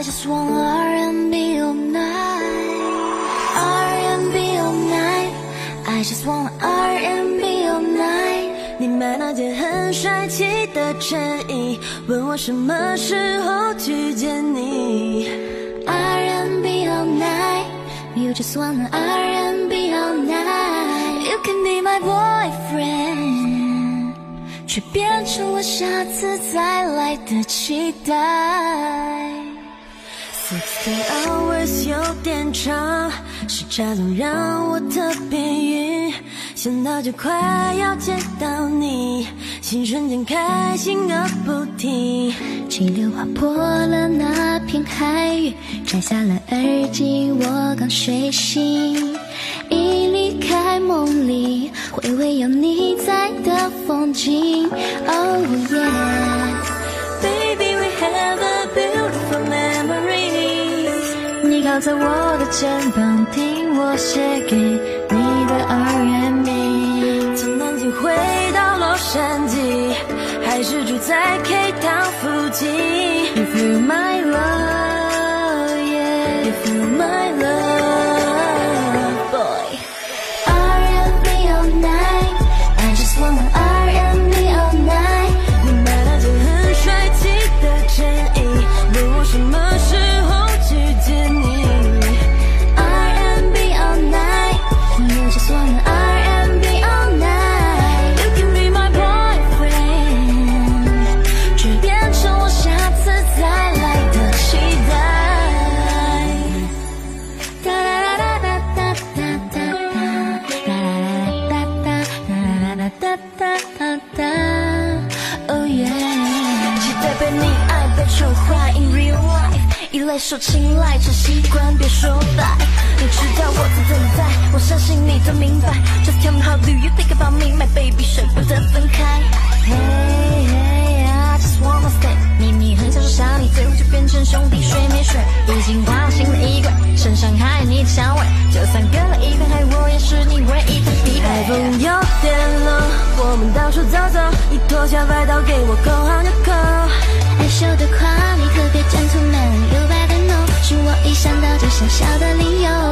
I just want R&B all night. R&B all night. I just want R&B all night. 你买那件很帅气的衬衣问我什么时候去见你？R&B all night. You just want R&B all night. You can be my boyfriend 却变成了下次再来的期待。Sixteen hours 有点长，时差总让我特别晕，想到就快要见到你，心瞬间开心个不停。气流划破了那片海域，摘下了耳机，我刚睡醒，一离开梦里，回味有你在的风景。Oh yeah 靠在我的肩膀，听我写给你的 R&B。从南京回到洛杉矶，还是住在 K Town 附近。哒哒，哒哒，Oh yeah。期待被你爱，被宠坏，in real life。依赖受青睐，成习惯，别说拜。你知道我在等待，我相信你都明白。Just tell me how do you think about me, my baby，舍不得分开。Hey hey, I just wanna stay。明明很想说想你，最后就变成兄弟睡没睡，已经换了新的衣柜，身上还有你的香味。就处走走，你脱下外套给我扣好纽扣。害羞的夸你特别 gentleman，有白的 no，是我一想到就想笑的理由。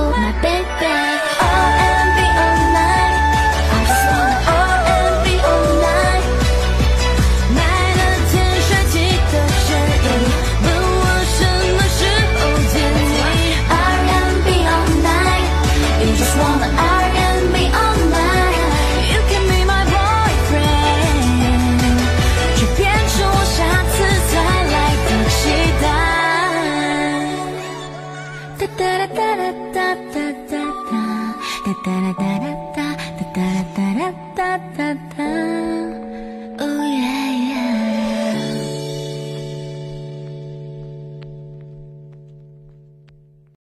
da da da da